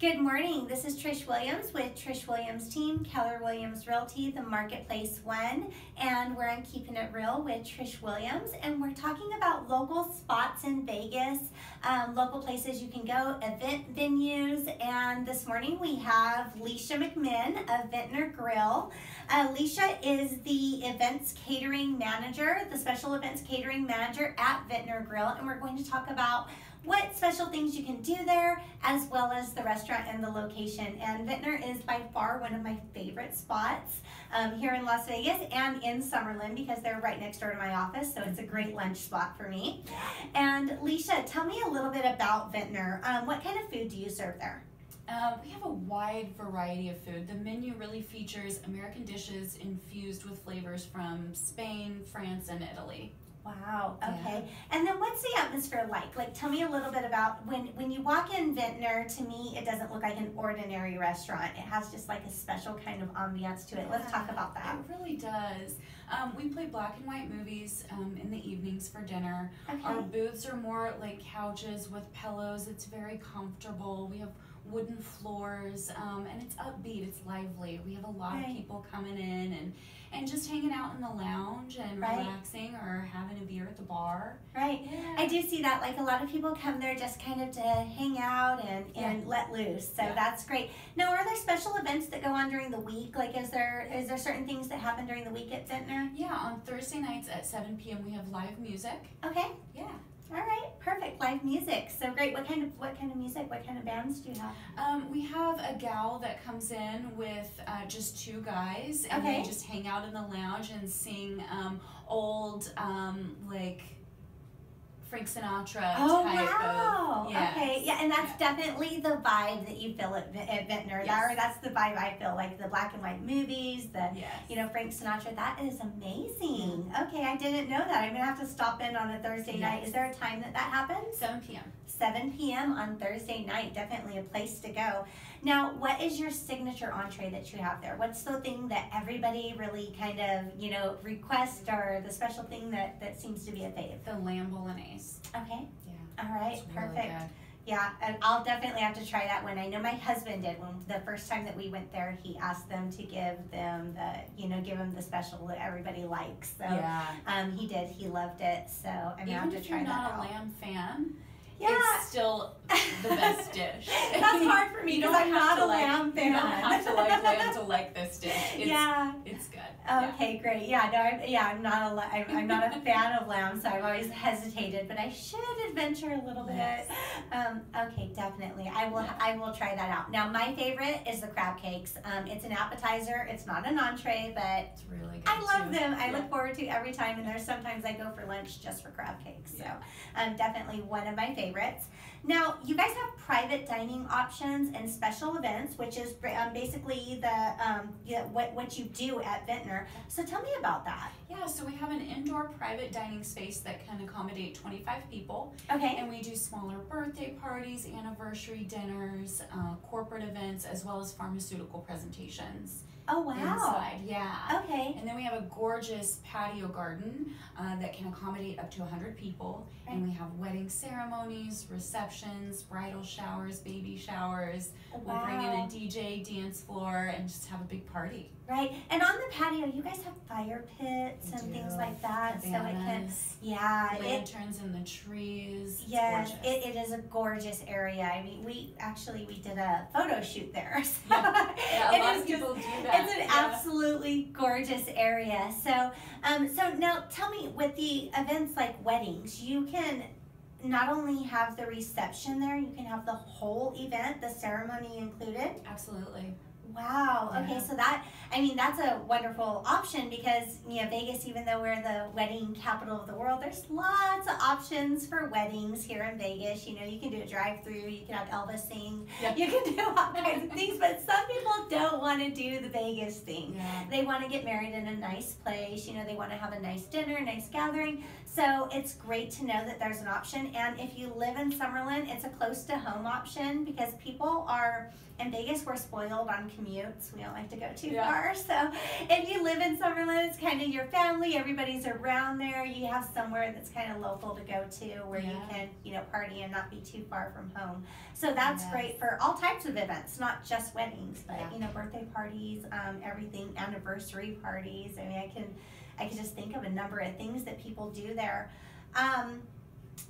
Good morning. This is Trish Williams with Trish Williams Team, Keller Williams Realty, the Marketplace One, and we're on Keeping It Real with Trish Williams, and we're talking about local spots in Vegas, um, local places you can go, event venues, and this morning we have Leisha McMinn of Vintner Grill. Uh, Leisha is the events catering manager, the special events catering manager at Vintner Grill, and we're going to talk about what special things you can do there, as well as the restaurant and the location. And Vintner is by far one of my favorite spots um, here in Las Vegas and in Summerlin because they're right next door to my office, so it's a great lunch spot for me. And Leisha, tell me a little bit about Vintner. Um, what kind of food do you serve there? Uh, we have a wide variety of food. The menu really features American dishes infused with flavors from Spain, France, and Italy. Wow. Okay. Yeah. And then what's the atmosphere like? Like, tell me a little bit about when when you walk in Vintner. To me, it doesn't look like an ordinary restaurant. It has just like a special kind of ambiance to it. Let's talk about that. It really does. Um, we play black and white movies um, in the evenings for dinner. Okay. Our booths are more like couches with pillows. It's very comfortable. We have wooden floors, um, and it's upbeat. It's lively. We have a lot right. of people coming in and and just hanging out in the lounge and right. relaxing or having a beer at the bar. Right. Yeah. I do see that. Like a lot of people come there just kind of to hang out and, and yeah. let loose. So yeah. that's great. Now, are there special events that go on during the week? Like, is there is there certain things that happen during the week at Vintner? Yeah. On Thursday nights at 7 p.m. we have live music. Okay. Yeah. All right, perfect. Live music. So great. What kind of what kind of music? What kind of bands do you have? Um, we have a gal that comes in with uh, just two guys, and okay. they just hang out in the lounge and sing um, old um, like Frank Sinatra oh, wow. Of. Okay, yeah, and that's yeah. definitely the vibe that you feel at, at Vintner. Yes. That, that's the vibe I feel like the black and white movies, the yes. you know Frank Sinatra. That is amazing. Okay, I didn't know that. I'm gonna have to stop in on a Thursday yes. night. Is there a time that that happens? 7 p.m. 7 p.m. on Thursday night. Definitely a place to go. Now, what is your signature entree that you have there? What's the thing that everybody really kind of, you know, requests or the special thing that, that seems to be a fave? The lamb bolognese. Okay. Yeah. All right. Perfect. Really yeah, and I'll definitely have to try that one. I know my husband did when the first time that we went there. He asked them to give them the, you know, give them the special that everybody likes. So yeah. um, he did. He loved it. So I'm gonna have to try that. Even if you're not a lamb fan, yeah. it's still the best dish. That's hard for me because I'm not a like, lamb fan. You don't have to like lamb to like this dish. It's, yeah, it's good. Okay, yeah. great. Yeah, no, I'm, yeah, I'm not a, I'm, I'm not a fan of lamb, so I've always hesitated, but I should adventure a little bit. Yes. Um, okay, definitely. I will, yeah. I will try that out. Now, my favorite is the crab cakes. Um, it's an appetizer. It's not an entree, but it's really good. I love too. them. I look forward to every time, and there's sometimes I go for lunch just for crab cakes. So, um, definitely one of my favorites. Now, you guys have private dining options and special events, which is um, basically the um, what, what you do at Vintner. So tell me about that. Yeah, so we have an indoor private dining space that can accommodate 25 people. Okay. And we do smaller birthday parties, anniversary dinners, uh, corporate events, as well as pharmaceutical presentations. Oh wow! Inside, yeah. Okay. And then we have a gorgeous patio garden uh, that can accommodate up to 100 people, right. and we have wedding ceremonies, receptions, bridal showers, baby showers. Wow. We'll bring in a DJ, dance floor, and just have a big party. Right, and on the patio, you guys have fire pits and things like that, Cabanas, so it can, yeah, lanterns it, in the trees. Yes, it, it is a gorgeous area. I mean, we actually we did a photo shoot there. So yeah, yeah a lot of people just, do that. It's an yeah. absolutely gorgeous area. So, um, so now tell me, with the events like weddings, you can not only have the reception there, you can have the whole event, the ceremony included. Absolutely. Wow. Yeah. Okay, so that I mean that's a wonderful option because you know Vegas, even though we're the wedding capital of the world, there's lots of options for weddings here in Vegas. You know, you can do a drive-through, you can have Elvis sing, yeah. you can do all kinds of things. But some people don't want to do the Vegas thing. Yeah. They want to get married in a nice place. You know, they want to have a nice dinner, nice gathering. So it's great to know that there's an option. And if you live in Summerlin, it's a close to home option because people are in Vegas. We're spoiled on commutes. We don't like to go too Yeah. far. So if you live in Summerlin, it's kind of your family. Everybody's around there. You have somewhere that's kind of local to go to where you can, you know, party and not be too far from home. So that's Yes. great for all types of events, not just weddings, but Yeah. you know, birthday parties, um, everything, anniversary parties. I mean, I can, I can just think of a number of things that people do there. Um,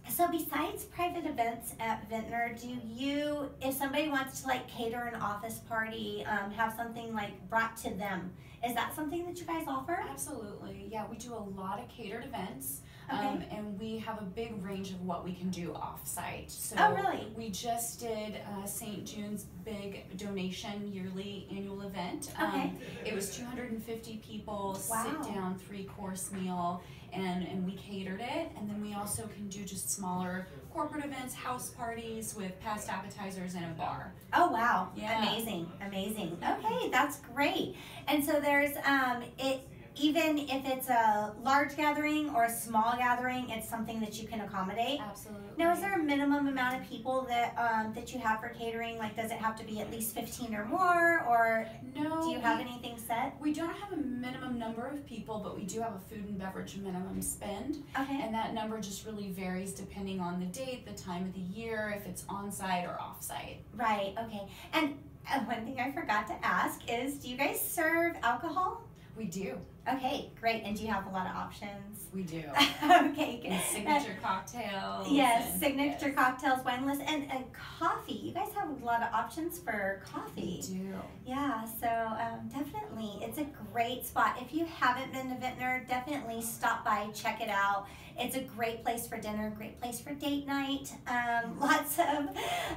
so besides private events at Vintner, do you, if somebody wants to like cater an office party, um, have something like brought to them, is that something that you guys offer? Absolutely. Yeah, we do a lot of catered events. Okay. Um, and we have a big range of what we can do off-site. So Oh, really? we just did uh, St. Jude's big donation yearly annual event. Um, Okay. It was 250 people, Wow. sit down, three course meal, and, and we catered it. And then we also can do just smaller corporate events, house parties with passed appetizers and a bar. Oh wow! Yeah. Amazing, amazing. Okay, that's great. And so there's um, it even if it's a large gathering or a small gathering, it's something that you can accommodate. Absolutely. Now, is there a minimum amount of people that um, that you have for catering? Like, does it have to be at least fifteen or more, or no, do you have we- anything set? We don't have a minimum number of people, but we do have a food and beverage minimum spend. Okay. And that number just really varies depending on the date, the time of the year, if it's on site or off site. Right. Okay. And uh, one thing I forgot to ask is, do you guys serve alcohol? We do. Okay, great. And do you have a lot of options? We do. okay. good. And signature cocktails. Yes, and- signature yes. cocktails, wine list, and, and coffee. You guys have a lot of options for coffee. We do. Yeah, so um, definitely, it's a great spot. If you haven't been to Vintner, definitely stop by, check it out. It's a great place for dinner, great place for date night. Um, lots of,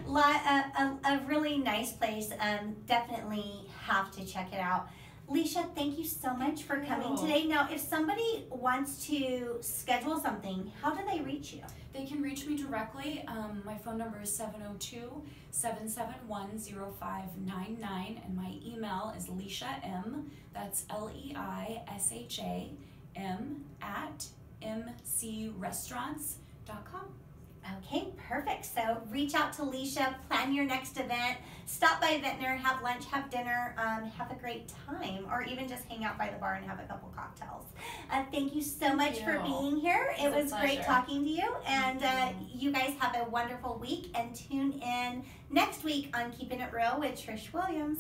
lot, a, a, a really nice place. Um, definitely have to check it out. Leisha, thank you so much for coming today. Now, if somebody wants to schedule something, how do they reach you? They can reach me directly. Um, my phone number is 702 771 0599, and my email is Leisha M. That's L E I S H A M at mcrestaurants.com. Okay, perfect. So reach out to Leisha, plan your next event, stop by Vintner, have lunch, have dinner, um, have a great time, or even just hang out by the bar and have a couple cocktails. Uh, thank you so Thank much for being here. It It was was great talking to you, and uh, you guys have a wonderful week. And tune in next week on Keeping It Real with Trish Williams.